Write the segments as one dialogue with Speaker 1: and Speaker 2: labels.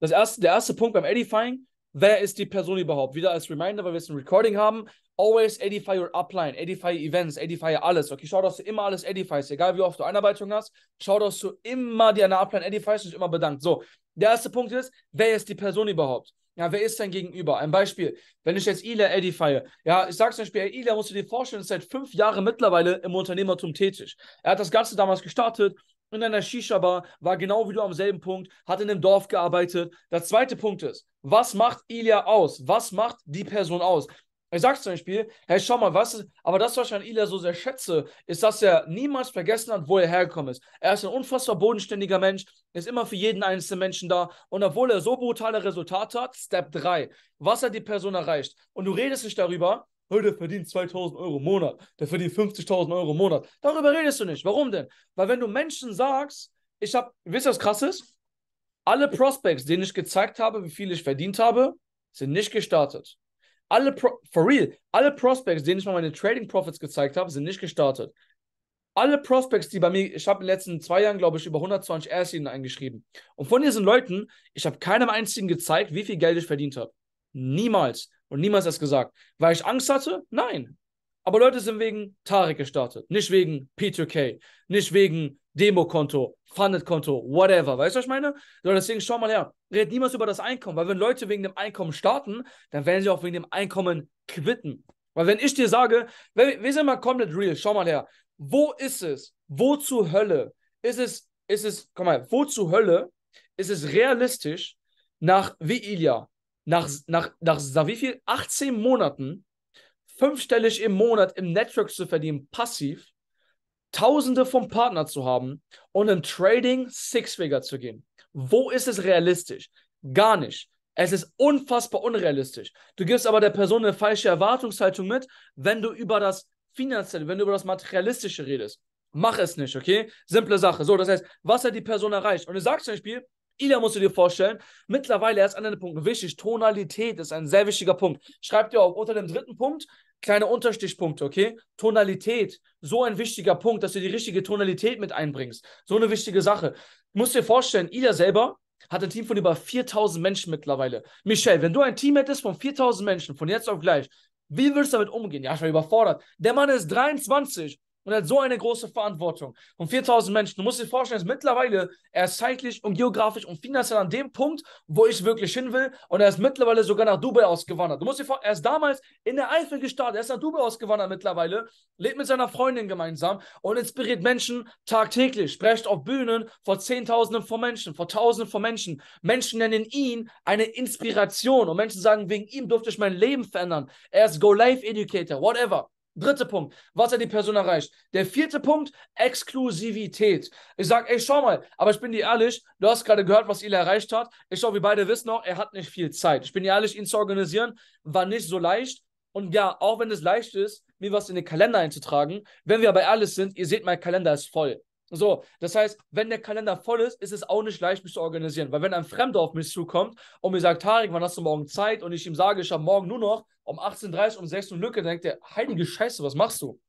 Speaker 1: Das erste, der erste Punkt beim Edifying, wer ist die Person überhaupt? Wieder als Reminder, weil wir jetzt ein Recording haben. Always edify your upline, edify Events, edify alles. Okay, schau, dass du immer alles edifyst, egal wie oft du Einarbeitung hast. Schau, dass du immer dir eine Upline edifyst und dich immer bedankt. So, der erste Punkt ist, wer ist die Person überhaupt? Ja, wer ist dein Gegenüber? Ein Beispiel, wenn ich jetzt Ila edifye, ja, ich sage zum Beispiel, Ila musst du dir vorstellen, ist seit fünf Jahren mittlerweile im Unternehmertum tätig. Er hat das Ganze damals gestartet, in einer Shisha-Bar, war genau wie du am selben Punkt, hat in einem Dorf gearbeitet. Der zweite Punkt ist, was macht Ilya aus? Was macht die Person aus? Ich sag's zum Beispiel, hey, schau mal, was ist, aber das, was ich an Ilya so sehr schätze, ist, dass er niemals vergessen hat, wo er hergekommen ist. Er ist ein unfassbar bodenständiger Mensch, ist immer für jeden einzelnen Menschen da und obwohl er so brutale Resultate hat, Step 3, was hat die Person erreicht? Und du redest nicht darüber, hey, der verdient 2000 Euro im Monat, der verdient 50.000 Euro im Monat. Darüber redest du nicht. Warum denn? Weil wenn du Menschen sagst, ich habe, wisst ihr, was krass ist? Alle Prospects, denen ich gezeigt habe, wie viel ich verdient habe, sind nicht gestartet. Alle, Pro for real, alle Prospects, denen ich mal meine Trading Profits gezeigt habe, sind nicht gestartet. Alle Prospects, die bei mir, ich habe in den letzten zwei Jahren, glaube ich, über 120 Erstlinien eingeschrieben. Und von diesen Leuten, ich habe keinem einzigen gezeigt, wie viel Geld ich verdient habe. Niemals. Und niemals das gesagt. Weil ich Angst hatte? Nein. Aber Leute sind wegen Tarek gestartet. Nicht wegen P2K. Nicht wegen Demokonto, Funded-Konto, whatever. Weißt du, was ich meine? So, deswegen schau mal her. Red niemals über das Einkommen. Weil wenn Leute wegen dem Einkommen starten, dann werden sie auch wegen dem Einkommen quitten. Weil wenn ich dir sage, wir, wir sind mal komplett real, schau mal her. Wo ist es? Wo zur Hölle? Ist es, ist es, komm mal, wo zur Hölle ist es realistisch, nach wie Ilya, nach, nach, nach, wie viel? 18 Monaten fünfstellig im Monat im Network zu verdienen, passiv, Tausende vom Partner zu haben und im Trading Six-Figure zu gehen. Wo ist es realistisch? Gar nicht. Es ist unfassbar unrealistisch. Du gibst aber der Person eine falsche Erwartungshaltung mit, wenn du über das Finanzielle, wenn du über das Materialistische redest. Mach es nicht, okay? Simple Sache. So, das heißt, was hat die Person erreicht? Und du sagst zum Beispiel, Ila musst du dir vorstellen, mittlerweile ist einer Punkt wichtig. Tonalität ist ein sehr wichtiger Punkt. Schreib dir auch unter dem dritten Punkt kleine Unterstichpunkte, okay? Tonalität, so ein wichtiger Punkt, dass du die richtige Tonalität mit einbringst. So eine wichtige Sache. Du musst dir vorstellen, Ila selber hat ein Team von über 4000 Menschen mittlerweile. Michelle, wenn du ein Team hättest von 4000 Menschen, von jetzt auf gleich, wie würdest du damit umgehen? Ja, ich war überfordert. Der Mann ist 23 und er hat so eine große Verantwortung von 4000 Menschen. Du musst dir vorstellen, dass mittlerweile er ist zeitlich und geografisch und finanziell an dem Punkt, wo ich wirklich hin will. Und er ist mittlerweile sogar nach Dubai ausgewandert. Du musst dir vorstellen, er ist damals in der Eifel gestartet. Er ist nach Dubai ausgewandert mittlerweile, lebt mit seiner Freundin gemeinsam und inspiriert Menschen tagtäglich. Spricht auf Bühnen vor Zehntausenden von Menschen, vor Tausenden von Menschen. Menschen nennen ihn eine Inspiration und Menschen sagen, wegen ihm durfte ich mein Leben verändern. Er ist Go Life Educator, whatever. Dritter Punkt, was hat die Person erreicht? Der vierte Punkt, Exklusivität. Ich sage, ey, schau mal, aber ich bin dir ehrlich, du hast gerade gehört, was Ila erreicht hat. Ich glaube, wir beide wissen noch, er hat nicht viel Zeit. Ich bin dir ehrlich, ihn zu organisieren, war nicht so leicht. Und ja, auch wenn es leicht ist, mir was in den Kalender einzutragen, wenn wir aber ehrlich sind, ihr seht, mein Kalender ist voll. So, das heißt, wenn der Kalender voll ist, ist es auch nicht leicht, mich zu organisieren. Weil wenn ein Fremder auf mich zukommt und mir sagt, Tarek, wann hast du morgen Zeit? Und ich ihm sage, ich habe morgen nur noch um 18.30 Uhr, um 16 Uhr Lücke, dann denkt er, heilige Scheiße, was machst du?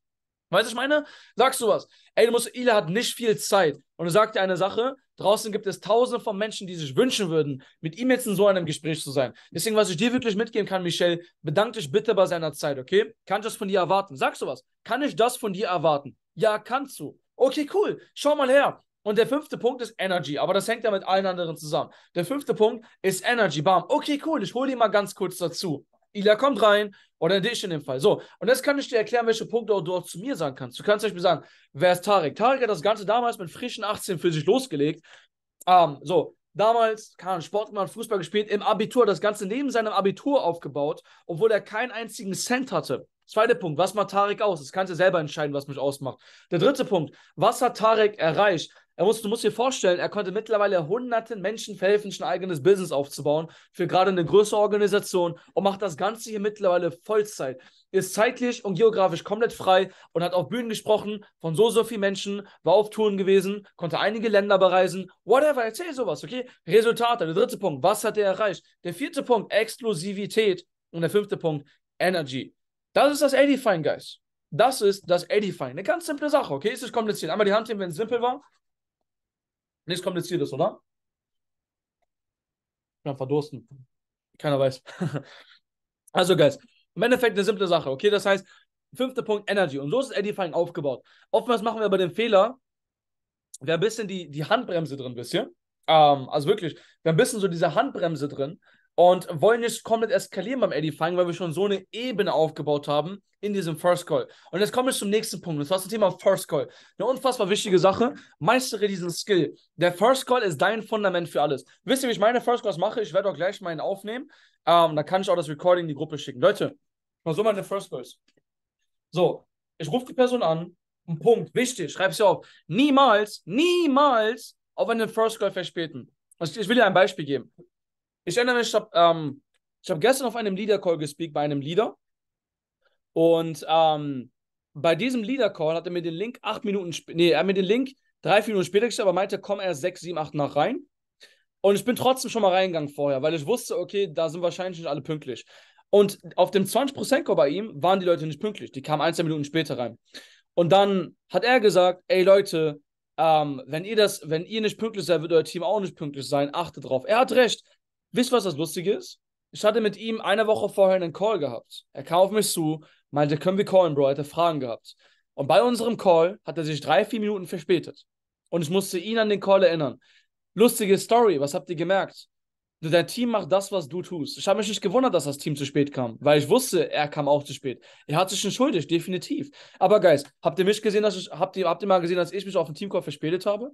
Speaker 1: Weißt du, ich meine? Sagst du was? Ey, du musst, Ila hat nicht viel Zeit. Und er sagt dir eine Sache, draußen gibt es tausende von Menschen, die sich wünschen würden, mit ihm jetzt in so einem Gespräch zu sein. Deswegen, was ich dir wirklich mitgeben kann, Michelle, bedank dich bitte bei seiner Zeit, okay? Kann ich das von dir erwarten? Sagst du was? Kann ich das von dir erwarten? Ja, kannst du. Okay, cool. Schau mal her. Und der fünfte Punkt ist Energy, aber das hängt ja mit allen anderen zusammen. Der fünfte Punkt ist Energy. Bam. Okay, cool. Ich hole die mal ganz kurz dazu. Ila kommt rein oder dich in dem Fall. So, und jetzt kann ich dir erklären, welche Punkte du auch zu mir sagen kannst. Du kannst zum Beispiel sagen, wer ist Tarek? Tarek hat das Ganze damals mit frischen 18 für sich losgelegt. Ähm, so, damals, kann Sport gemacht, Fußball gespielt, im Abitur, das Ganze neben seinem Abitur aufgebaut, obwohl er keinen einzigen Cent hatte. Zweiter Punkt, was macht Tarek aus? Das kannst du selber entscheiden, was mich ausmacht. Der dritte Punkt, was hat Tarek erreicht? Er muss, du musst dir vorstellen, er konnte mittlerweile hunderten Menschen helfen, ein eigenes Business aufzubauen, für gerade eine größere Organisation und macht das Ganze hier mittlerweile Vollzeit. Ist zeitlich und geografisch komplett frei und hat auf Bühnen gesprochen von so, so vielen Menschen, war auf Touren gewesen, konnte einige Länder bereisen, whatever, erzähl sowas, okay? Resultate, der dritte Punkt, was hat er erreicht? Der vierte Punkt, Exklusivität und der fünfte Punkt, Energy. Das ist das Edifying, Guys. Das ist das Edifying. Eine ganz simple Sache, okay? Ist nicht kompliziert. Einmal die Hand nehmen, wenn es simpel war. Nichts kompliziertes, oder? bin am Verdursten. Keiner weiß. also, Guys, im Endeffekt eine simple Sache, okay? Das heißt, fünfter Punkt, Energy. Und so ist Edifying aufgebaut. Oftmals machen wir aber den Fehler, wir haben ein bisschen die, die Handbremse drin, bisschen. Ähm, also wirklich, wir haben ein bisschen so diese Handbremse drin und wollen nicht komplett eskalieren beim Edifying, weil wir schon so eine Ebene aufgebaut haben in diesem First Call. Und jetzt kommen wir zum nächsten Punkt. Das war das Thema First Call. Eine unfassbar wichtige Sache. Meistere diesen Skill. Der First Call ist dein Fundament für alles. Wisst ihr, wie ich meine First Calls mache? Ich werde auch gleich meinen aufnehmen. Ähm, da kann ich auch das Recording in die Gruppe schicken. Leute, mal so meine First Calls. So, ich rufe die Person an. Ein Punkt, wichtig, schreib es auf. Niemals, niemals auf einen First Call verspäten. Also ich will dir ein Beispiel geben. Ich erinnere mich, ich habe ähm, hab gestern auf einem Leader-Call gespeakt bei einem Leader. Und ähm, bei diesem Leader-Call hat er mir den Link acht Minuten, nee, er hat mir den Link drei, vier Minuten später geschickt, aber meinte, komm erst sechs, sieben, acht nach rein. Und ich bin trotzdem schon mal reingegangen vorher, weil ich wusste, okay, da sind wahrscheinlich nicht alle pünktlich. Und auf dem 20%-Call bei ihm waren die Leute nicht pünktlich. Die kamen ein, zwei Minuten später rein. Und dann hat er gesagt, ey Leute, ähm, wenn ihr das, wenn ihr nicht pünktlich seid, wird euer Team auch nicht pünktlich sein. Achtet drauf. Er hat recht. Wisst ihr, was das Lustige ist? Ich hatte mit ihm eine Woche vorher einen Call gehabt. Er kam auf mich zu, meinte, können wir callen, Bro? Er hatte Fragen gehabt. Und bei unserem Call hat er sich drei, vier Minuten verspätet. Und ich musste ihn an den Call erinnern. Lustige Story, was habt ihr gemerkt? Dein Team macht das, was du tust. Ich habe mich nicht gewundert, dass das Team zu spät kam, weil ich wusste, er kam auch zu spät. Er hat sich entschuldigt, definitiv. Aber Guys, habt ihr mich gesehen, dass ich, habt ihr, habt ihr mal gesehen, dass ich mich auf den Teamcall verspätet habe?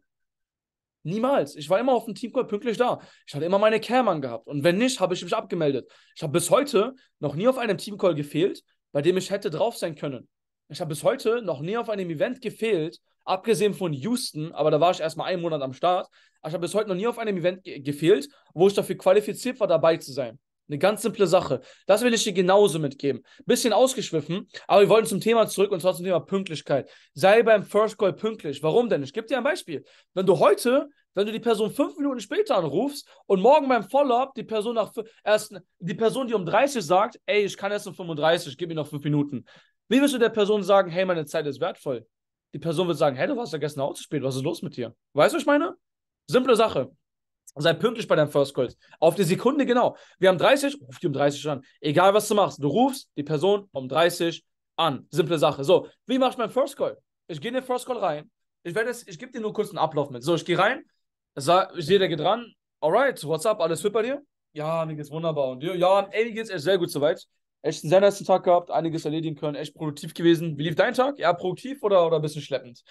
Speaker 1: Niemals. Ich war immer auf dem Teamcall pünktlich da. Ich hatte immer meine Cam angehabt. Und wenn nicht, habe ich mich abgemeldet. Ich habe bis heute noch nie auf einem Teamcall gefehlt, bei dem ich hätte drauf sein können. Ich habe bis heute noch nie auf einem Event gefehlt, abgesehen von Houston, aber da war ich erst mal einen Monat am Start. Ich habe bis heute noch nie auf einem Event ge gefehlt, wo ich dafür qualifiziert war, dabei zu sein. Eine ganz simple Sache. Das will ich dir genauso mitgeben. Bisschen ausgeschwiffen, aber wir wollen zum Thema zurück und zwar zum Thema Pünktlichkeit. Sei beim First Call pünktlich. Warum denn? Ich gebe dir ein Beispiel. Wenn du heute, wenn du die Person fünf Minuten später anrufst und morgen beim Follow-up die Person nach erst die Person, die um 30 sagt, ey, ich kann erst um 35, gib mir noch fünf Minuten. Wie wirst du der Person sagen, hey, meine Zeit ist wertvoll? Die Person wird sagen, hey, du warst ja gestern auch zu spät, was ist los mit dir? Weißt du, was ich meine? Simple Sache. Sei pünktlich bei deinem First Call. Auf die Sekunde genau. Wir haben 30, ruf die um 30 an. Egal, was du machst. Du rufst die Person um 30 an. Simple Sache. So, wie machst du meinen First Call? Ich gehe in den First Call rein. Ich, ich gebe dir nur kurz einen Ablauf mit. So, ich gehe rein. Ich sehe, der geht dran. Alright, what's up? Alles fit bei dir? Ja, mir geht's wunderbar. Und dir? Ja, ey, mir geht's echt sehr gut soweit. Echt einen sehr nice Tag gehabt, einiges erledigen können, echt produktiv gewesen. Wie lief dein Tag? Ja, produktiv oder, oder ein bisschen schleppend?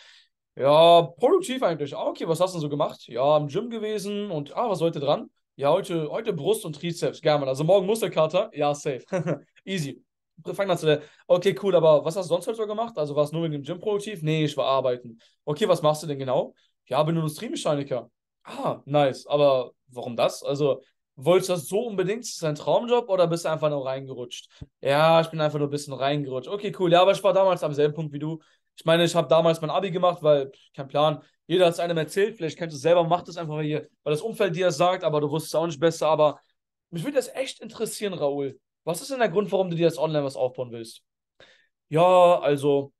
Speaker 1: Ja, produktiv eigentlich. Ah, okay, was hast du denn so gemacht? Ja, im Gym gewesen und ah, was heute dran? Ja, heute, heute Brust und Trizeps, gerne. Also morgen Muskelkater? Ja, safe. Easy. Fang dann zu der, okay, cool, aber was hast du sonst heute so gemacht? Also warst du nur in dem Gym produktiv? Nee, ich war arbeiten. Okay, was machst du denn genau? Ja, bin Industriemechaniker. Ah, nice. Aber warum das? Also, wolltest du das so unbedingt? Ist das dein Traumjob oder bist du einfach nur reingerutscht? Ja, ich bin einfach nur ein bisschen reingerutscht. Okay, cool. Ja, aber ich war damals am selben Punkt wie du. Ich meine, ich habe damals mein Abi gemacht, weil, kein Plan, jeder hat es einem erzählt, vielleicht kennst du es selber, macht es einfach, weil, weil das Umfeld dir das sagt, aber du wusstest auch nicht besser. Aber mich würde das echt interessieren, Raoul. Was ist denn der Grund, warum du dir jetzt online was aufbauen willst? Ja, also,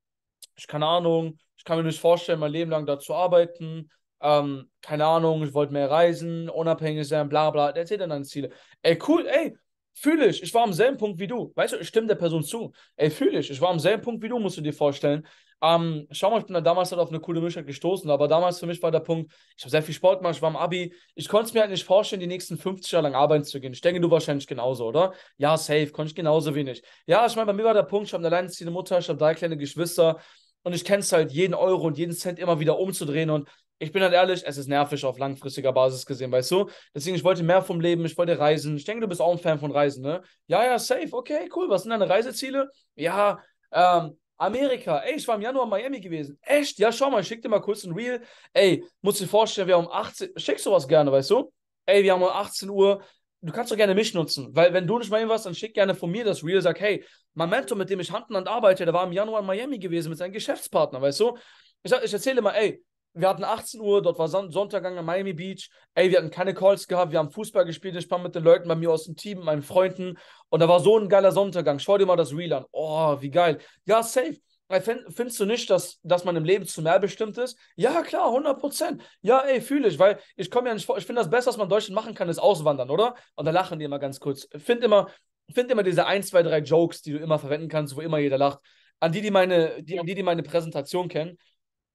Speaker 1: ich keine Ahnung, ich kann mir nicht vorstellen, mein Leben lang da zu arbeiten. Ähm, keine Ahnung, ich wollte mehr reisen, unabhängig sein, bla bla. Erzähl dann deine Ziele. Ey, cool, ey, Fühle ich. Ich war am selben Punkt wie du. Weißt du, ich stimme der Person zu. Ey, fühle ich. Ich war am selben Punkt wie du, musst du dir vorstellen. Ähm, schau mal, ich bin da damals halt auf eine coole Mischung gestoßen, aber damals für mich war der Punkt, ich habe sehr viel Sport gemacht, ich war im Abi. Ich konnte es mir halt nicht vorstellen, die nächsten 50 Jahre lang arbeiten zu gehen. Ich denke, du wahrscheinlich genauso, oder? Ja, safe, konnte ich genauso wenig. Ja, ich meine, bei mir war der Punkt, ich habe eine alleinerziehende Mutter, ich habe drei kleine Geschwister und ich kenne es halt, jeden Euro und jeden Cent immer wieder umzudrehen und ich bin halt ehrlich, es ist nervig auf langfristiger Basis gesehen, weißt du? Deswegen, ich wollte mehr vom Leben, ich wollte reisen. Ich denke, du bist auch ein Fan von Reisen, ne? Ja, ja, safe, okay, cool. Was sind deine Reiseziele? Ja, ähm, Amerika. Ey, ich war im Januar in Miami gewesen. Echt? Ja, schau mal, ich schick dir mal kurz ein Reel. Ey, musst dir vorstellen, wir haben um 18 Schickst du was gerne, weißt du? Ey, wir haben um 18 Uhr. Du kannst doch gerne mich nutzen, weil wenn du nicht mal was, dann schick gerne von mir das Reel. Sag, hey, mein Mentor, mit dem ich Hand in Hand arbeite, der war im Januar in Miami gewesen mit seinem Geschäftspartner, weißt du? Ich, ich erzähle mal, ey, wir hatten 18 Uhr, dort war Sonntaggang an Miami Beach. Ey, wir hatten keine Calls gehabt, wir haben Fußball gespielt, ich war mit den Leuten bei mir aus dem Team, meinen Freunden. Und da war so ein geiler Sonntaggang. Schau dir mal das Reel an. Oh, wie geil. Ja, safe. Findest du nicht, dass, dass man im Leben zu mehr bestimmt ist? Ja, klar, 100 Prozent. Ja, ey, fühle ich, weil ich komme ja nicht vor. Ich finde, das Beste, was man in Deutschland machen kann, ist auswandern, oder? Und da lachen die immer ganz kurz. Find immer, find immer diese 1, 2, 3 Jokes, die du immer verwenden kannst, wo immer jeder lacht. An die, die meine, die, an die, die meine Präsentation kennen.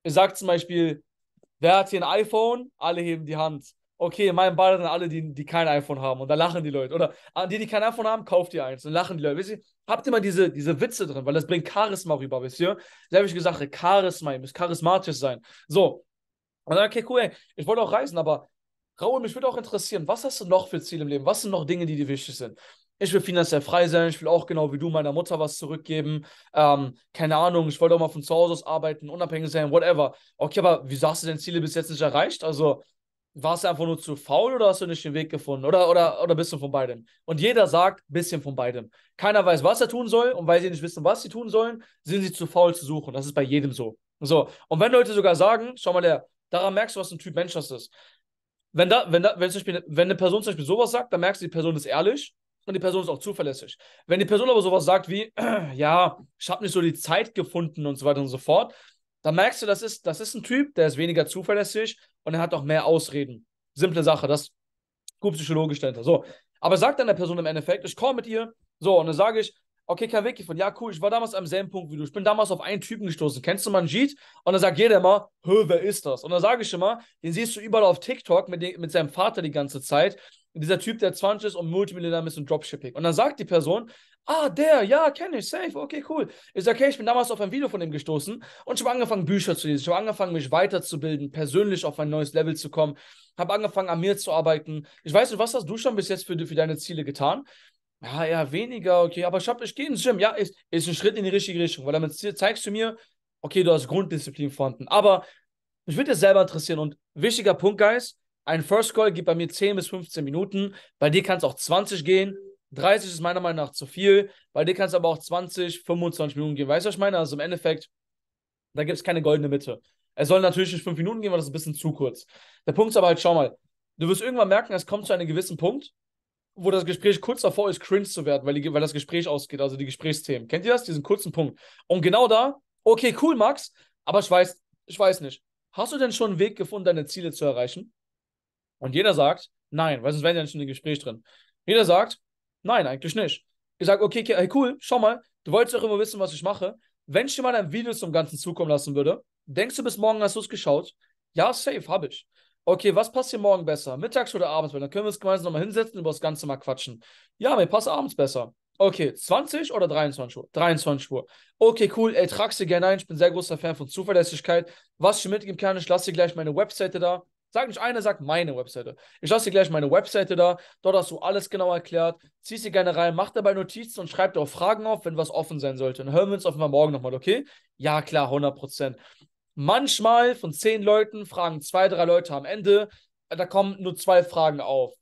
Speaker 1: Sage zum Beispiel, wer hat hier ein iPhone? Alle heben die Hand. Okay, in meinem Ball sind alle, die, die kein iPhone haben. Und da lachen die Leute. Oder an die, die kein iPhone haben, kauft ihr eins. Und lachen die Leute. Wisst ihr, habt immer diese, diese Witze drin, weil das bringt Charisma rüber, wisst ihr? Da habe ich gesagt, Charisma, ihr müsst charismatisch sein. So. Und dann, okay, cool, ey, ich wollte auch reisen, aber Raoul, mich würde auch interessieren, was hast du noch für Ziele im Leben? Was sind noch Dinge, die dir wichtig sind? Ich will finanziell frei sein, ich will auch genau wie du meiner Mutter was zurückgeben. Ähm, keine Ahnung, ich wollte auch mal von zu Hause aus arbeiten, unabhängig sein, whatever. Okay, aber wieso hast du deine Ziele bis jetzt nicht erreicht? Also, warst du einfach nur zu faul oder hast du nicht den Weg gefunden? Oder, oder, oder bist du von beidem? Und jeder sagt, bisschen von beidem. Keiner weiß, was er tun soll und weil sie nicht wissen, was sie tun sollen, sind sie zu faul zu suchen. Das ist bei jedem so. So. Und wenn Leute sogar sagen, schau mal, der, daran merkst du, was ein Typ Mensch das ist. Wenn, da, wenn, da, wenn, zum Beispiel, wenn eine Person zum Beispiel sowas sagt, dann merkst du, die Person ist ehrlich und die Person ist auch zuverlässig. Wenn die Person aber sowas sagt wie, ja, ich habe nicht so die Zeit gefunden und so weiter und so fort, dann merkst du, das ist, das ist ein Typ, der ist weniger zuverlässig und er hat auch mehr Ausreden. Simple Sache, das ist gut psychologisch dahinter. So. Aber sagt dann der Person im Endeffekt, ich komme mit ihr, so, und dann sage ich, okay, kein Weg von, ja, cool, ich war damals am selben Punkt wie du. Ich bin damals auf einen Typen gestoßen. Kennst du Manjit? Und dann sagt jeder immer, hö, wer ist das? Und dann sage ich immer, den siehst du überall auf TikTok mit, den, mit seinem Vater die ganze Zeit. dieser Typ, der 20 ist und Multimillionär ist und Dropshipping. Und dann sagt die Person, Ah, der, ja, kenne ich, safe, okay, cool. Ich sage, okay, ich bin damals auf ein Video von ihm gestoßen und ich habe angefangen, Bücher zu lesen. Ich habe angefangen, mich weiterzubilden, persönlich auf ein neues Level zu kommen. Habe angefangen, an mir zu arbeiten. Ich weiß nicht, was hast du schon bis jetzt für, für deine Ziele getan? Ja, eher weniger, okay, aber ich, ich gehe ins Gym. Ja, ist, ist ein Schritt in die richtige Richtung, weil damit zeigst du mir, okay, du hast Grunddisziplin vorhanden. Aber mich würde dir selber interessieren und wichtiger Punkt, Guys, ein First Call gibt bei mir 10 bis 15 Minuten. Bei dir kann es auch 20 gehen. 30 ist meiner Meinung nach zu viel. Bei dir kann es aber auch 20, 25 Minuten gehen. Weißt du, was ich meine? Also im Endeffekt, da gibt es keine goldene Mitte. Es soll natürlich nicht 5 Minuten gehen, weil das ist ein bisschen zu kurz. Der Punkt ist aber halt, schau mal, du wirst irgendwann merken, es kommt zu einem gewissen Punkt, wo das Gespräch kurz davor ist, cringe zu werden, weil, die, weil das Gespräch ausgeht, also die Gesprächsthemen. Kennt ihr das? Diesen kurzen Punkt. Und genau da, okay, cool, Max, aber ich weiß, ich weiß nicht. Hast du denn schon einen Weg gefunden, deine Ziele zu erreichen? Und jeder sagt, nein, weil sonst wären ja nicht in dem Gespräch drin. Jeder sagt, Nein, eigentlich nicht. Ich sage, okay, hey, cool, schau mal, du wolltest doch immer wissen, was ich mache. Wenn ich dir mal ein Video zum Ganzen zukommen lassen würde, denkst du, bis morgen hast du es geschaut? Ja, safe, habe ich. Okay, was passt dir morgen besser? Mittags oder abends? Weil dann können wir uns gemeinsam nochmal hinsetzen und über das Ganze mal quatschen. Ja, mir passt abends besser. Okay, 20 oder 23 Uhr? 23 Uhr. Okay, cool. Ey, trag's dir gerne ein. Ich bin sehr großer Fan von Zuverlässigkeit. Was ich dir mitgeben kann, ich lasse dir gleich meine Webseite da. Sag nicht eine, sag meine Webseite. Ich lasse dir gleich meine Webseite da. Dort hast du alles genau erklärt. Zieh sie gerne rein, mach dabei Notizen und schreib dir auch Fragen auf, wenn was offen sein sollte. Dann hören wir uns auf einmal morgen nochmal, okay? Ja, klar, 100%. Manchmal von zehn Leuten fragen zwei, drei Leute am Ende. Da kommen nur zwei Fragen auf.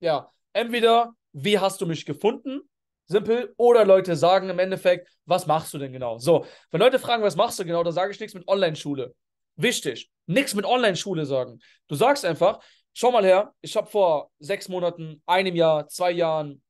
Speaker 1: Ja, entweder, wie hast du mich gefunden? Simpel. Oder Leute sagen im Endeffekt, was machst du denn genau? So, wenn Leute fragen, was machst du genau, dann sage ich nichts mit Online-Schule. Wichtig. Nichts mit Online-Schule sagen. Du sagst einfach, schau mal her, ich habe vor sechs Monaten, einem Jahr, zwei Jahren,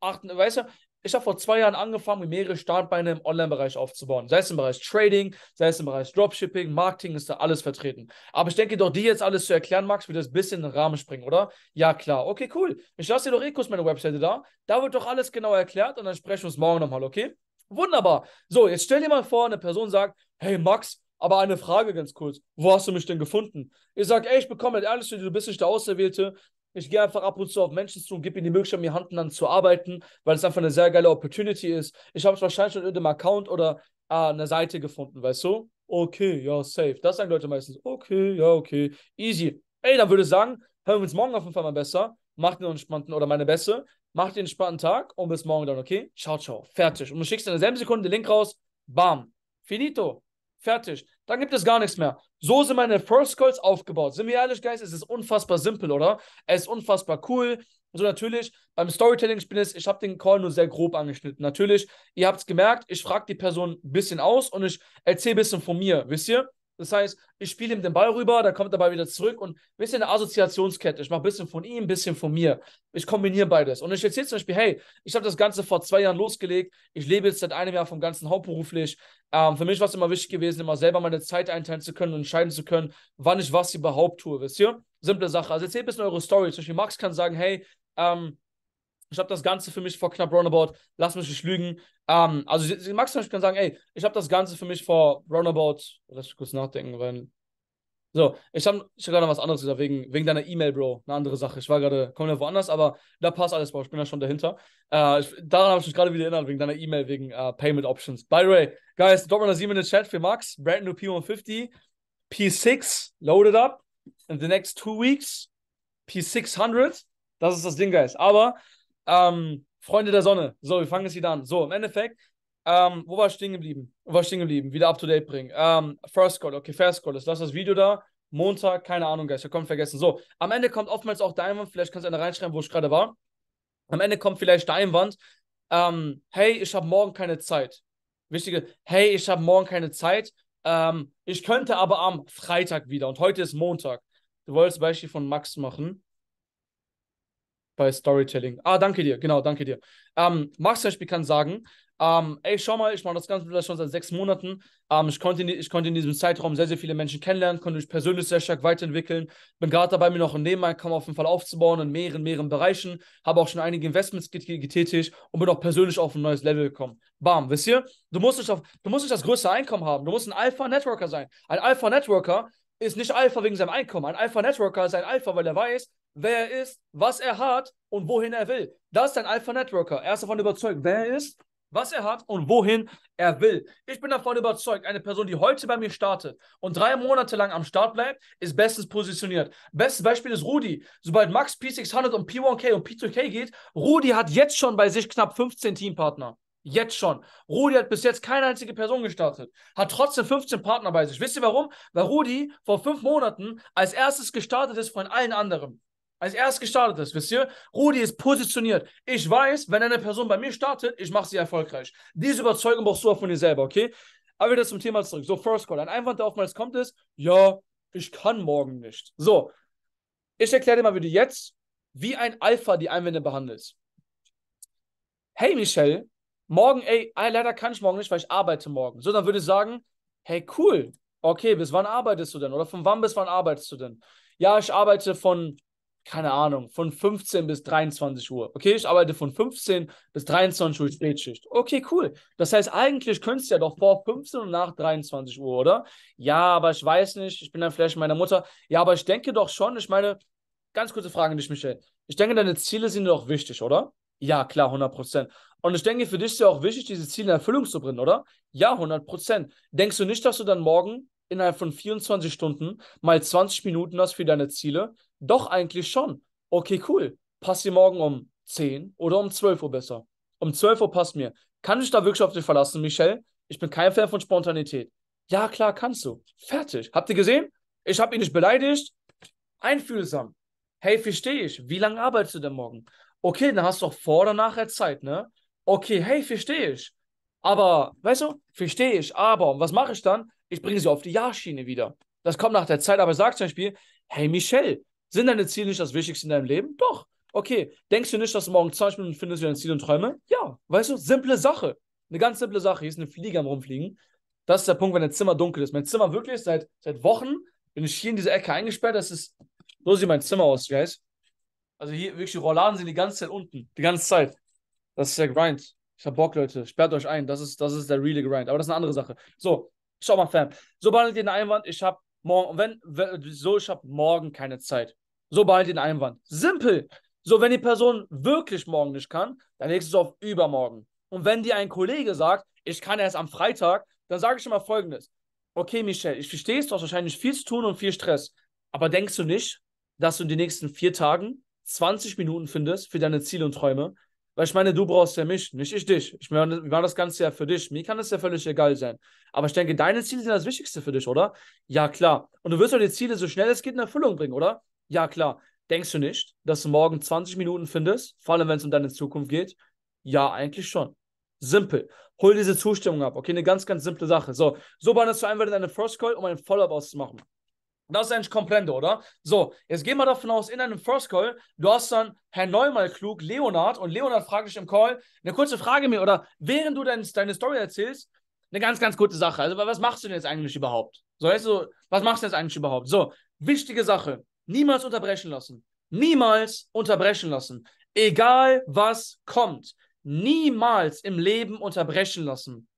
Speaker 1: acht, weißt du, ich habe vor zwei Jahren angefangen, mehrere Startbeine im Online-Bereich aufzubauen. Sei es im Bereich Trading, sei es im Bereich Dropshipping, Marketing, ist da alles vertreten. Aber ich denke doch, dir jetzt alles zu erklären, Max, wird das ein bisschen in den Rahmen springen, oder? Ja, klar. Okay, cool. Ich lasse dir doch eh kurz meine Webseite da. Da wird doch alles genau erklärt und dann sprechen wir uns morgen nochmal, okay? Wunderbar. So, jetzt stell dir mal vor, eine Person sagt, hey Max, aber eine Frage ganz kurz. Wo hast du mich denn gefunden? Ich sage, ey, ich bekomme halt ehrlich, du bist nicht der Auserwählte. Ich gehe einfach ab und zu auf Menschen zu und gebe ihnen die Möglichkeit, mir Hand an zu arbeiten, weil es einfach eine sehr geile Opportunity ist. Ich habe es wahrscheinlich schon in irgendeinem Account oder äh, eine Seite gefunden, weißt du? Okay, ja, safe. Das sagen Leute meistens. Okay, ja, okay. Easy. Ey, dann würde ich sagen, hören wir uns morgen auf jeden Fall mal besser. Macht einen entspannten, oder meine Beste, macht den entspannten Tag und bis morgen dann, okay? Ciao, ciao. Fertig. Und du schickst in derselben Sekunde den Link raus. Bam. Finito. Fertig. Dann gibt es gar nichts mehr. So sind meine First Calls aufgebaut. Sind wir ehrlich, Guys? Es ist unfassbar simpel, oder? Es ist unfassbar cool. So natürlich, beim Storytelling, ich bin es, ich habe den Call nur sehr grob angeschnitten. Natürlich, ihr habt es gemerkt, ich frage die Person ein bisschen aus und ich erzähle ein bisschen von mir, wisst ihr? Das heißt, ich spiele ihm den Ball rüber, dann kommt er Ball wieder zurück und ein bisschen eine Assoziationskette. Ich mache ein bisschen von ihm, ein bisschen von mir. Ich kombiniere beides. Und ich erzähle zum Beispiel, hey, ich habe das Ganze vor zwei Jahren losgelegt. Ich lebe jetzt seit einem Jahr vom Ganzen hauptberuflich. Ähm, für mich war es immer wichtig gewesen, immer selber meine Zeit einteilen zu können und entscheiden zu können, wann ich was überhaupt tue. Wisst ihr? Simple Sache. Also erzählt ein bisschen eure Story. Zum Beispiel Max kann sagen, hey, ähm, ich habe das Ganze für mich vor knapp roundabout, lass mich nicht lügen. Ähm, also sie, sie Max kann sagen, ey, ich habe das Ganze für mich vor roundabout, lass mich kurz nachdenken, weil so, ich habe ich hab gerade was anderes gesagt, wegen, wegen deiner E-Mail, Bro. Eine andere Sache. Ich war gerade komplett woanders, aber da passt alles, Bro. Ich bin da schon dahinter. Äh, ich, daran habe ich mich gerade wieder erinnert, wegen deiner E-Mail, wegen uh, Payment Options. By the way, guys, eine 7 in den Chat für Max. Brand new P150. P6 loaded up. In the next two weeks. P600. Das ist das Ding, guys. Aber ähm, Freunde der Sonne. So, wir fangen jetzt wieder an. So, im Endeffekt, ähm, wo war ich stehen geblieben? Wo war ich stehen geblieben? Wieder up to date bringen. Ähm, First Call, okay, First Call. Ist das das Video da? Montag, keine Ahnung, Guys, wir kommen vergessen. So, am Ende kommt oftmals auch Wand, vielleicht kannst du eine reinschreiben, wo ich gerade war. Am Ende kommt vielleicht Wand, ähm, hey, ich habe morgen keine Zeit. Wichtige, hey, ich habe morgen keine Zeit. Ähm, ich könnte aber am Freitag wieder und heute ist Montag. Du wolltest Beispiel von Max machen bei Storytelling. Ah, danke dir, genau, danke dir. Ähm, Max zum Beispiel kann sagen, ähm, ey, schau mal, ich mache das Ganze schon seit sechs Monaten. Ähm, ich, konnte in, ich konnte in diesem Zeitraum sehr, sehr viele Menschen kennenlernen, konnte mich persönlich sehr stark weiterentwickeln. Bin gerade dabei, mir noch ein Nebeneinkommen auf jeden Fall aufzubauen in mehreren, mehreren Bereichen. Habe auch schon einige Investments getätigt und bin auch persönlich auf ein neues Level gekommen. Bam, wisst ihr? Du musst nicht, auf, du musst nicht das größte Einkommen haben. Du musst ein Alpha-Networker sein. Ein Alpha-Networker ist nicht Alpha wegen seinem Einkommen. Ein Alpha-Networker ist ein Alpha, weil er weiß, wer er ist, was er hat und wohin er will. Das ist ein Alpha-Networker. Er ist davon überzeugt, wer er ist, was er hat und wohin er will. Ich bin davon überzeugt, eine Person, die heute bei mir startet und drei Monate lang am Start bleibt, ist bestens positioniert. Bestes Beispiel ist Rudi. Sobald Max P600 und P1K und P2K geht, Rudi hat jetzt schon bei sich knapp 15 Teampartner. Jetzt schon. Rudi hat bis jetzt keine einzige Person gestartet. Hat trotzdem 15 Partner bei sich. Wisst ihr warum? Weil Rudi vor fünf Monaten als erstes gestartet ist von allen anderen als erst gestartet ist, wisst ihr? Rudi ist positioniert. Ich weiß, wenn eine Person bei mir startet, ich mache sie erfolgreich. Diese Überzeugung brauchst du auch von dir selber, okay? Aber wieder zum Thema zurück. So, First Call. Ein Einwand, der oftmals kommt, ist, ja, ich kann morgen nicht. So, ich erkläre dir mal wie du jetzt, wie ein Alpha die Einwände behandelst. Hey, Michelle, morgen, ey, leider kann ich morgen nicht, weil ich arbeite morgen. So, dann würde ich sagen, hey, cool. Okay, bis wann arbeitest du denn? Oder von wann bis wann arbeitest du denn? Ja, ich arbeite von keine Ahnung, von 15 bis 23 Uhr. Okay, ich arbeite von 15 bis 23 Uhr Spätschicht. Okay, cool. Das heißt, eigentlich könntest du ja doch vor 15 und nach 23 Uhr, oder? Ja, aber ich weiß nicht, ich bin dann vielleicht meiner Mutter. Ja, aber ich denke doch schon, ich meine, ganz kurze Frage an dich, Michelle. Ich denke, deine Ziele sind doch wichtig, oder? Ja, klar, 100 Prozent. Und ich denke, für dich ist ja auch wichtig, diese Ziele in Erfüllung zu bringen, oder? Ja, 100 Prozent. Denkst du nicht, dass du dann morgen innerhalb von 24 Stunden mal 20 Minuten hast für deine Ziele? Doch, eigentlich schon. Okay, cool. Passt dir morgen um 10 oder um 12 Uhr besser? Um 12 Uhr passt mir. Kann ich da wirklich auf dich verlassen, Michelle? Ich bin kein Fan von Spontanität. Ja, klar, kannst du. Fertig. Habt ihr gesehen? Ich habe ihn nicht beleidigt. Einfühlsam. Hey, verstehe ich. Wie lange arbeitest du denn morgen? Okay, dann hast du auch vor oder nachher Zeit, ne? Okay, hey, verstehe ich. Aber, weißt du, verstehe ich, aber, und was mache ich dann? Ich bringe sie auf die Ja-Schiene wieder. Das kommt nach der Zeit, aber sag zum Beispiel, hey Michelle, sind deine Ziele nicht das Wichtigste in deinem Leben? Doch. Okay. Denkst du nicht, dass du morgen 20 Minuten findest, wie deine Ziele und Träume? Ja. Weißt du, simple Sache. Eine ganz simple Sache. Hier ist eine Fliege am Rumfliegen. Das ist der Punkt, wenn dein Zimmer dunkel ist. Mein Zimmer wirklich seit, seit Wochen bin ich hier in diese Ecke eingesperrt. Das ist, so sieht mein Zimmer aus, guys. Also hier wirklich, die Rolladen sind die ganze Zeit unten. Die ganze Zeit. Das ist der Grind. Ich hab Bock, Leute. Sperrt euch ein. Das ist, das ist der reale Grind. Aber das ist eine andere Sache. So, schau mal, Fam. So behandelt ihr den Einwand. Ich hab morgen, wenn, wenn so, ich hab morgen keine Zeit. So behalt den Einwand. Simpel. So, wenn die Person wirklich morgen nicht kann, dann legst du es auf übermorgen. Und wenn dir ein Kollege sagt, ich kann erst am Freitag, dann sage ich mal folgendes. Okay, Michelle, ich verstehe es, du hast wahrscheinlich viel zu tun und viel Stress. Aber denkst du nicht, dass du in den nächsten vier Tagen 20 Minuten findest für deine Ziele und Träume? Weil ich meine, du brauchst ja mich, nicht ich dich. Ich meine, wir machen das Ganze ja für dich. Mir kann das ja völlig egal sein. Aber ich denke, deine Ziele sind das Wichtigste für dich, oder? Ja, klar. Und du wirst doch die Ziele so schnell es geht in Erfüllung bringen, oder? Ja, klar. Denkst du nicht, dass du morgen 20 Minuten findest, vor allem wenn es um deine Zukunft geht? Ja, eigentlich schon. Simpel. hol diese Zustimmung ab. Okay, eine ganz, ganz simple Sache. So, so behandelst du einfach deine First Call, um einen Follow-up auszumachen. Das ist eigentlich komplett, oder? So, jetzt gehen wir davon aus, in einem First Call, du hast dann Herr Neumal klug, Leonard, und Leonard fragt dich im Call eine kurze Frage mir, oder während du dein, deine Story erzählst, eine ganz, ganz gute Sache. Also, was machst du denn jetzt eigentlich überhaupt? So, weißt du, was machst du jetzt eigentlich überhaupt? So, wichtige Sache. Niemals unterbrechen lassen. Niemals unterbrechen lassen. Egal was kommt. Niemals im Leben unterbrechen lassen.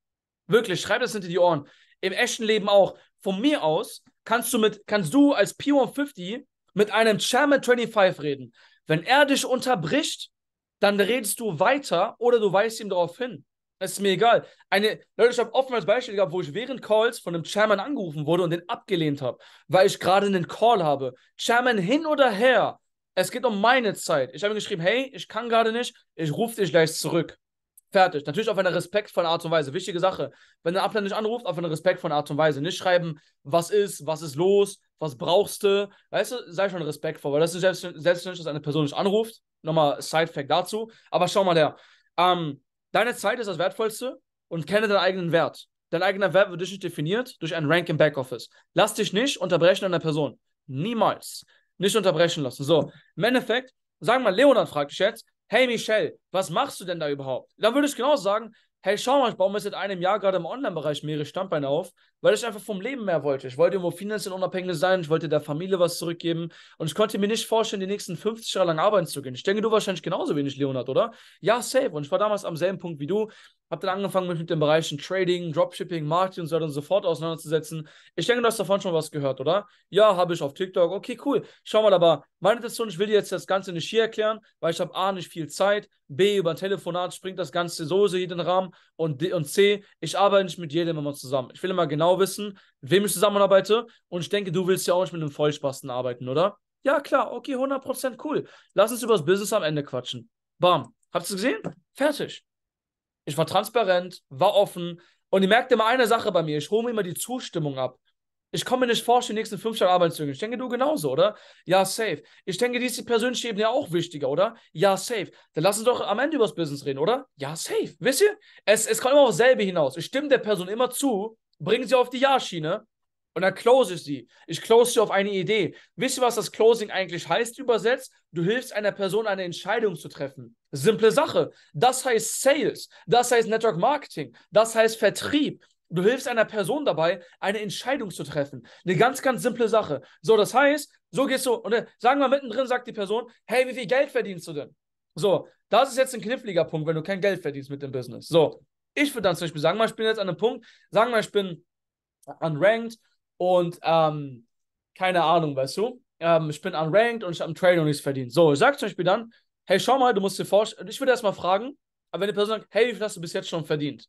Speaker 1: Wirklich, schreib das hinter die Ohren. Im echten Leben auch. Von mir aus kannst du mit, kannst du als P150 mit einem Chairman 25 reden. Wenn er dich unterbricht, dann redest du weiter oder du weist ihm darauf hin. Es ist mir egal. Eine, Leute, ich habe oftmals Beispiele gehabt, wo ich während Calls von einem Chairman angerufen wurde und den abgelehnt habe, weil ich gerade einen Call habe. Chairman hin oder her. Es geht um meine Zeit. Ich habe ihm geschrieben, hey, ich kann gerade nicht, ich rufe dich gleich zurück. Fertig. Natürlich auf eine respektvolle Art und Weise. Wichtige Sache. Wenn der Abler nicht anruft, auf eine respektvolle Art und Weise. Nicht schreiben, was ist, was ist los, was brauchst du. Weißt du, sei schon respektvoll, weil das ist selbstverständlich, dass eine Person nicht anruft. Nochmal Side-Fact dazu. Aber schau mal her. Ähm, deine Zeit ist das Wertvollste und kenne deinen eigenen Wert. Dein eigener Wert wird dich definiert durch ein Rank im Backoffice. Lass dich nicht unterbrechen an einer Person. Niemals. Nicht unterbrechen lassen. So, im Endeffekt, sagen wir mal, Leonard fragt dich jetzt, hey Michelle, was machst du denn da überhaupt? Dann würde ich genau sagen, hey, schau mal, ich baue mir seit einem Jahr gerade im Online-Bereich mehrere Standbeine auf, weil ich einfach vom Leben mehr wollte. Ich wollte irgendwo finanziell unabhängig sein, ich wollte der Familie was zurückgeben und ich konnte mir nicht vorstellen, die nächsten 50 Jahre lang arbeiten zu gehen. Ich denke, du wahrscheinlich genauso wenig, Leonard, oder? Ja, safe. Und ich war damals am selben Punkt wie du, habe dann angefangen, mich mit den Bereichen Trading, Dropshipping, Marketing und so weiter und so fort auseinanderzusetzen. Ich denke, du hast davon schon was gehört, oder? Ja, habe ich auf TikTok. Okay, cool. Schau mal, aber meine Intention, ich will dir jetzt das Ganze nicht hier erklären, weil ich habe A, nicht viel Zeit, B, über ein Telefonat springt das Ganze so hier den Rahmen und, D, und C, ich arbeite nicht mit jedem immer zusammen. Ich will immer genau wissen, wem ich zusammenarbeite und ich denke, du willst ja auch nicht mit einem Vollspasten arbeiten, oder? Ja, klar, okay, 100% cool. Lass uns über das Business am Ende quatschen. Bam. Habt ihr es gesehen? Fertig. Ich war transparent, war offen und ihr merkt immer eine Sache bei mir, ich hole mir immer die Zustimmung ab. Ich komme mir nicht vor, die nächsten fünf Jahre arbeiten zu. Ich denke, du genauso, oder? Ja, safe. Ich denke, die ist die persönliche Ebene ja auch wichtiger, oder? Ja, safe. Dann lass uns doch am Ende über das Business reden, oder? Ja, safe. Wisst ihr? Es, es kommt immer auf dasselbe hinaus. Ich stimme der Person immer zu, bringe sie auf die Ja-Schiene und dann close ich sie. Ich close sie auf eine Idee. Wisst ihr, was das Closing eigentlich heißt übersetzt? Du hilfst einer Person, eine Entscheidung zu treffen. Simple Sache. Das heißt Sales. Das heißt Network Marketing. Das heißt Vertrieb. Du hilfst einer Person dabei, eine Entscheidung zu treffen. Eine ganz, ganz simple Sache. So, das heißt, so gehst du, und sagen wir mittendrin, sagt die Person, hey, wie viel Geld verdienst du denn? So, das ist jetzt ein kniffliger Punkt, wenn du kein Geld verdienst mit dem Business. So, ich würde dann zum Beispiel sagen, mal, ich bin jetzt an einem Punkt, sagen wir, ich bin unranked und ähm, keine Ahnung, weißt du? Ähm, ich bin unranked und ich habe im Trade noch nichts verdient. So, ich sage zum Beispiel dann, hey, schau mal, du musst dir vorstellen, ich würde erstmal fragen, aber wenn die Person sagt, hey, wie viel hast du bis jetzt schon verdient?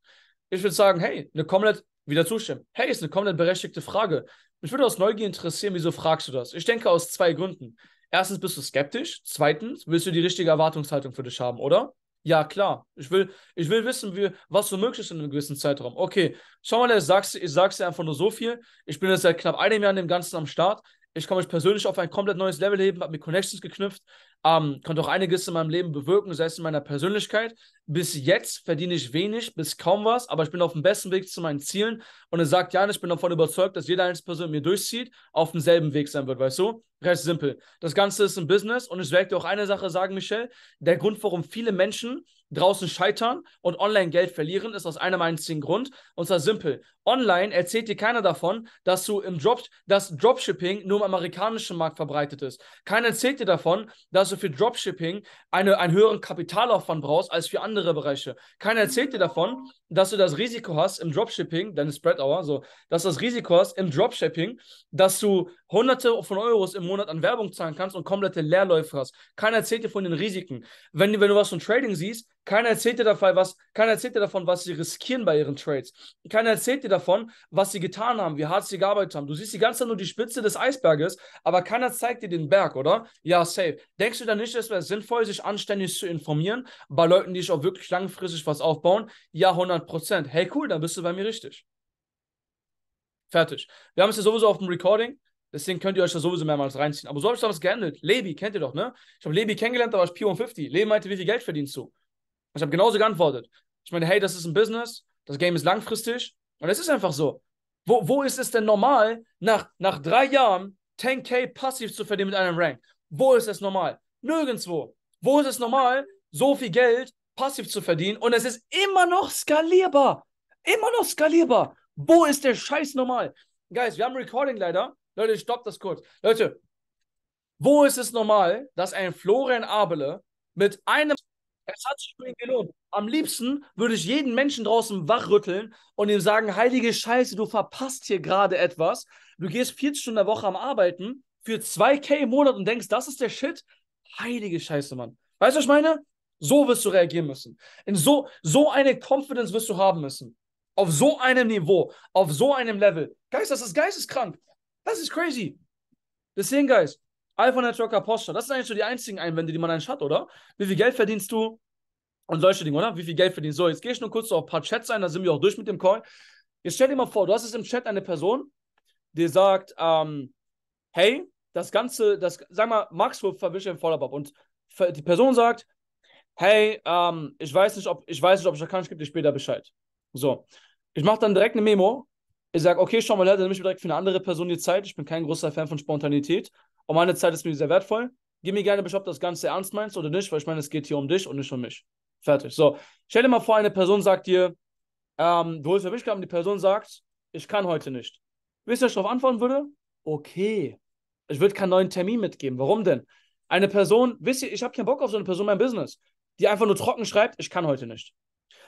Speaker 1: Ich würde sagen, hey, eine komplett, wieder zustimmen. Hey, ist eine komplett berechtigte Frage. Mich würde aus Neugier interessieren, wieso fragst du das? Ich denke aus zwei Gründen. Erstens bist du skeptisch. Zweitens willst du die richtige Erwartungshaltung für dich haben, oder? Ja, klar. Ich will, ich will wissen, wie, was so möglich ist in einem gewissen Zeitraum. Okay, schau mal, ich sag's, ich sag's dir einfach nur so viel. Ich bin jetzt seit knapp einem Jahr in dem Ganzen am Start. Ich kann mich persönlich auf ein komplett neues Level heben, habe mir Connections geknüpft, ähm, konnte auch einiges in meinem Leben bewirken, sei es in meiner Persönlichkeit. Bis jetzt verdiene ich wenig, bis kaum was, aber ich bin auf dem besten Weg zu meinen Zielen. Und er sagt, ja, ich bin davon überzeugt, dass jede einzelne Person mir durchzieht, auf demselben Weg sein wird, weißt du? Recht simpel. Das Ganze ist ein Business und ich werde dir auch eine Sache sagen, Michelle. Der Grund, warum viele Menschen draußen scheitern und online Geld verlieren, ist aus einem einzigen Grund. Und zwar simpel. Online erzählt dir keiner davon, dass du im Drop, dass Dropshipping nur im amerikanischen Markt verbreitet ist. Keiner erzählt dir davon, dass du für Dropshipping eine, einen höheren Kapitalaufwand brauchst als für andere Bereiche. Keiner erzählt dir davon, dass du das Risiko hast im Dropshipping, deine Spread Hour, so, dass das Risiko hast im Dropshipping, dass du hunderte von Euros im Monat an Werbung zahlen kannst und komplette Leerläufe hast. Keiner erzählt dir von den Risiken. Wenn, wenn du was von Trading siehst, keiner erzählt dir davon, was, keiner erzählt dir davon, was sie riskieren bei ihren Trades. Keiner erzählt dir davon, was sie getan haben, wie hart sie gearbeitet haben. Du siehst die ganze Zeit nur die Spitze des Eisberges, aber keiner zeigt dir den Berg, oder? Ja, safe. Denkst du dann nicht, es wäre sinnvoll, sich anständig zu informieren bei Leuten, die sich auch wirklich langfristig was aufbauen? Ja, 100 Prozent. Hey, cool, dann bist du bei mir richtig. Fertig. Wir haben es ja sowieso auf dem Recording. Deswegen könnt ihr euch das sowieso mehrmals reinziehen. Aber so habe ich damals gehandelt. Levi, kennt ihr doch, ne? Ich habe Levi kennengelernt, da war ich P150. Levi meinte, wie viel Geld verdienst du? Ich habe genauso geantwortet. Ich meine, hey, das ist ein Business. Das Game ist langfristig und es ist einfach so. Wo, wo ist es denn normal, nach, nach drei Jahren 10k passiv zu verdienen mit einem Rank? Wo ist es normal? Nirgendwo. Wo ist es normal, so viel Geld passiv zu verdienen und es ist immer noch skalierbar? Immer noch skalierbar. Wo ist der Scheiß normal? Guys, wir haben Recording leider. Leute, stopp das kurz. Leute, wo ist es normal, dass ein Florian Abele mit einem. Es hat sich für ihn gelohnt. Am liebsten würde ich jeden Menschen draußen wachrütteln und ihm sagen: Heilige Scheiße, du verpasst hier gerade etwas. Du gehst 40 Stunden der Woche am Arbeiten für 2K im Monat und denkst, das ist der Shit. Heilige Scheiße, Mann. Weißt du, was ich meine? So wirst du reagieren müssen. In so, so eine Confidence wirst du haben müssen. Auf so einem Niveau, auf so einem Level. Geist, das ist geisteskrank. Das ist crazy. Deswegen, Guys, Alpha Networker Posture, das sind eigentlich so die einzigen Einwände, die man eigentlich hat, oder? Wie viel Geld verdienst du? Und solche Dinge, oder? Wie viel Geld verdienst du? So, jetzt gehe ich nur kurz auf ein paar Chats ein, da sind wir auch durch mit dem Call. Jetzt stell dir mal vor, du hast jetzt im Chat eine Person, die sagt, ähm, hey, das Ganze, das, sag mal, Max wird verwischt im Follow-up und die Person sagt, hey, ähm, ich weiß nicht, ob ich weiß nicht, ob ich kann, ich gebe dir später Bescheid. So, ich mache dann direkt eine Memo. Ich sage, okay, schau mal dann nehme ich direkt für eine andere Person die Zeit. Ich bin kein großer Fan von Spontanität. Und meine Zeit ist mir sehr wertvoll. Gib mir gerne Bescheid, ob du das Ganze ernst meinst oder nicht, weil ich meine, es geht hier um dich und nicht um mich. Fertig. So, stell dir mal vor, eine Person sagt dir, ähm, du holst für mich und die Person sagt, ich kann heute nicht. Wisst ihr, was ich darauf antworten würde? Okay. Ich würde keinen neuen Termin mitgeben. Warum denn? Eine Person, wisst ihr, ich habe keinen Bock auf so eine Person in meinem Business, die einfach nur trocken schreibt, ich kann heute nicht.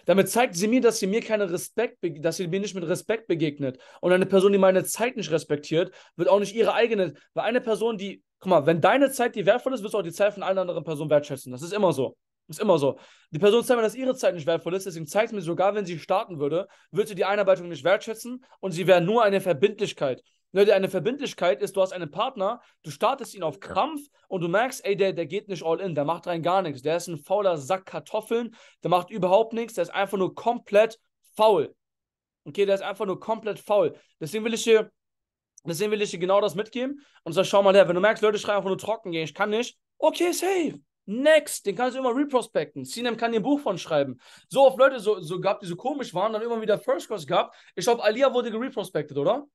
Speaker 1: Damit zeigt sie mir, dass sie mir keinen Respekt, dass sie mir nicht mit Respekt begegnet. Und eine Person, die meine Zeit nicht respektiert, wird auch nicht ihre eigene. Weil eine Person, die, guck mal, wenn deine Zeit dir wertvoll ist, wirst du auch die Zeit von allen anderen Personen wertschätzen. Das ist immer so. Ist immer so. Die Person zeigt mir, dass ihre Zeit nicht wertvoll ist, deswegen zeigt mir sogar, wenn sie starten würde, würde sie die Einarbeitung nicht wertschätzen und sie wäre nur eine Verbindlichkeit. Leute, eine Verbindlichkeit ist, du hast einen Partner, du startest ihn auf Krampf und du merkst, ey, der, der geht nicht all in, der macht rein gar nichts. Der ist ein fauler Sack Kartoffeln, der macht überhaupt nichts, der ist einfach nur komplett faul. Okay, der ist einfach nur komplett faul. Deswegen will ich hier, deswegen will ich hier genau das mitgeben und sag, schau mal her, wenn du merkst, Leute schreiben einfach nur trocken gehen, ich kann nicht, okay, safe. Next, den kannst du immer reprospecten. Sinem kann dir ein Buch von schreiben. So oft Leute so, so gab, die so komisch waren, dann immer wieder First Cross gab. Ich glaube, Alia wurde gereprospected, oder?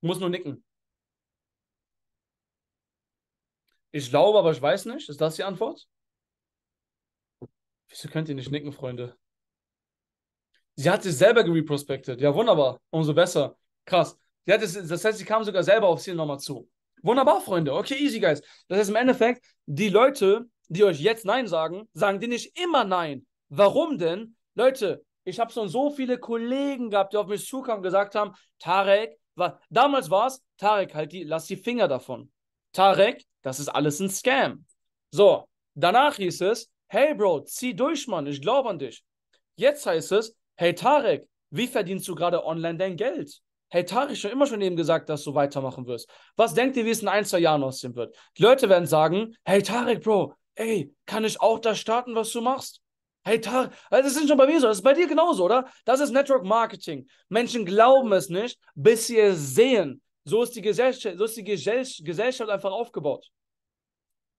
Speaker 1: Muss nur nicken. Ich glaube, aber ich weiß nicht. Ist das die Antwort? Wieso könnt ihr nicht nicken, Freunde? Sie hat sich selber gereprospected. Ja, wunderbar. Umso besser. Krass. Sie hat es, das heißt, sie kam sogar selber auf sie nochmal zu. Wunderbar, Freunde. Okay, easy, guys. Das heißt im Endeffekt, die Leute, die euch jetzt Nein sagen, sagen dir nicht immer Nein. Warum denn? Leute, ich habe schon so viele Kollegen gehabt, die auf mich zukamen und gesagt haben, Tarek, war, damals war es, Tarek, halt die, lass die Finger davon. Tarek, das ist alles ein Scam. So, danach hieß es, hey Bro, zieh durch, Mann, ich glaube an dich. Jetzt heißt es, hey Tarek, wie verdienst du gerade online dein Geld? Hey Tarek, habe immer schon eben gesagt, dass du weitermachen wirst. Was denkt ihr, wie es in ein, zwei Jahren aussehen wird? Die Leute werden sagen, hey Tarek, Bro, ey, kann ich auch das starten, was du machst? Hey Tarek, also das ist schon bei mir so, das ist bei dir genauso, oder? Das ist Network Marketing. Menschen glauben es nicht, bis sie es sehen. So ist die Gesellschaft, so ist die Gesellschaft einfach aufgebaut.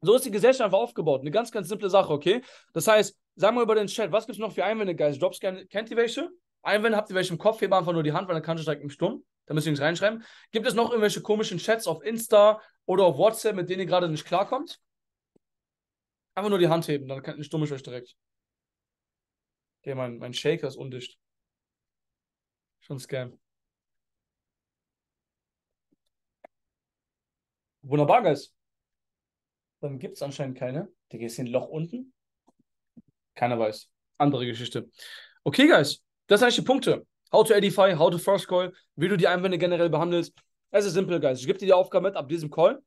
Speaker 1: So ist die Gesellschaft einfach aufgebaut. Eine ganz, ganz simple Sache, okay? Das heißt, sagen wir über den Chat, was gibt es noch für Einwände, Guys? Jobs, kennt ihr welche? Einwände, habt ihr welche im Kopf? Hebt einfach nur die Hand, weil dann kannst du direkt im Stumm. Da müsst ihr nichts reinschreiben. Gibt es noch irgendwelche komischen Chats auf Insta oder auf WhatsApp, mit denen ihr gerade nicht klarkommt? Einfach nur die Hand heben, dann stumme ich euch direkt. Okay, mein, mein Shaker ist undicht. Schon Scam. Wunderbar, Guys. Dann gibt es anscheinend keine. Der geht in ein Loch unten. Keiner weiß. Andere Geschichte. Okay, Guys. Das sind eigentlich die Punkte. How to edify, how to first call, wie du die Einwände generell behandelst. Es ist simpel, Guys. Ich gebe dir die Aufgabe mit ab diesem Call.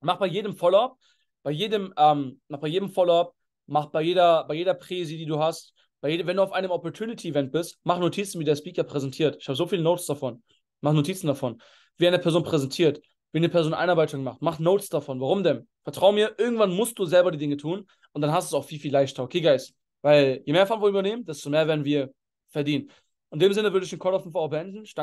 Speaker 1: Mach bei jedem Follow-up, bei jedem, ähm, mach bei jedem Follow-up, mach bei jeder, bei jeder Präsi, die du hast, weil wenn du auf einem Opportunity-Event bist, mach Notizen, wie der Speaker präsentiert. Ich habe so viele Notes davon. Mach Notizen davon. Wie eine Person präsentiert, wie eine Person Einarbeitung macht. Mach Notes davon. Warum denn? Vertrau mir, irgendwann musst du selber die Dinge tun und dann hast du es auch viel, viel leichter. Okay, Guys? Weil je mehr Verantwortung wir übernehmen, desto mehr werden wir verdienen. In dem Sinne würde ich den Call auf 5 Euro beenden.